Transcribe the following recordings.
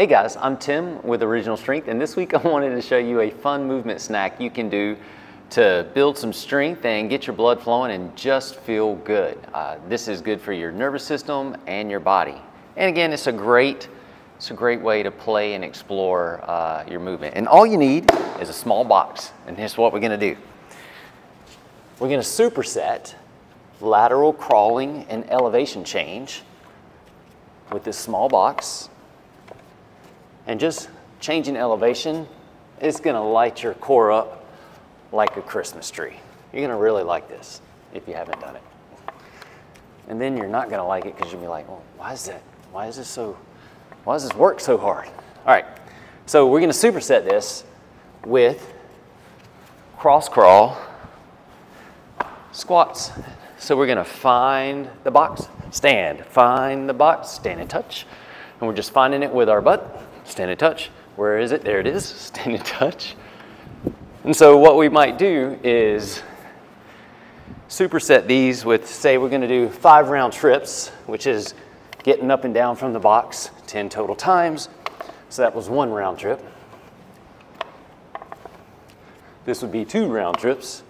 Hey guys, I'm Tim with Original Strength and this week I wanted to show you a fun movement snack you can do to build some strength and get your blood flowing and just feel good. Uh, this is good for your nervous system and your body. And again, it's a great, it's a great way to play and explore uh, your movement. And all you need is a small box. And here's what we're gonna do. We're gonna superset lateral crawling and elevation change with this small box. And just changing elevation is gonna light your core up like a Christmas tree. You're gonna really like this if you haven't done it. And then you're not gonna like it because you'll be like, well, why is that? Why is this so, why does this work so hard? All right, so we're gonna superset this with cross crawl squats. So we're gonna find the box, stand, find the box, stand and touch. And we're just finding it with our butt, stand and touch. Where is it? There it is, stand and touch. And so what we might do is superset these with, say we're gonna do five round trips, which is getting up and down from the box 10 total times. So that was one round trip. This would be two round trips.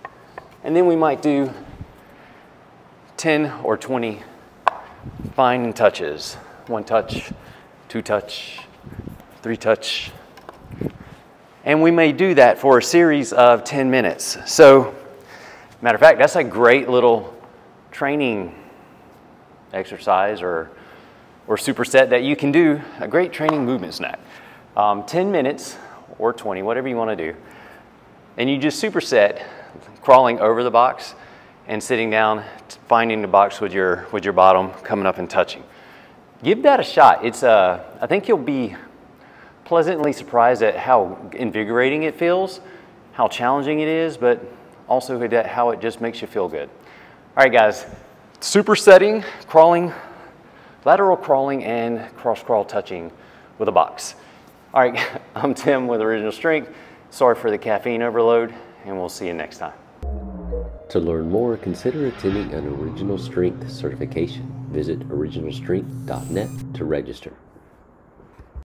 And then we might do 10 or 20 fine touches. One touch, two touch, three touch. And we may do that for a series of 10 minutes. So, matter of fact, that's a great little training exercise or, or superset that you can do, a great training movement snack. Um, 10 minutes or 20, whatever you want to do. And you just superset crawling over the box and sitting down, finding the box with your, with your bottom, coming up and touching. Give that a shot. It's, uh, I think you'll be pleasantly surprised at how invigorating it feels, how challenging it is, but also how it just makes you feel good. All right, guys, supersetting, crawling, lateral crawling, and cross crawl touching with a box. All right, I'm Tim with Original Strength. Sorry for the caffeine overload, and we'll see you next time. To learn more, consider attending an Original Strength certification. Visit originalstrength.net to register.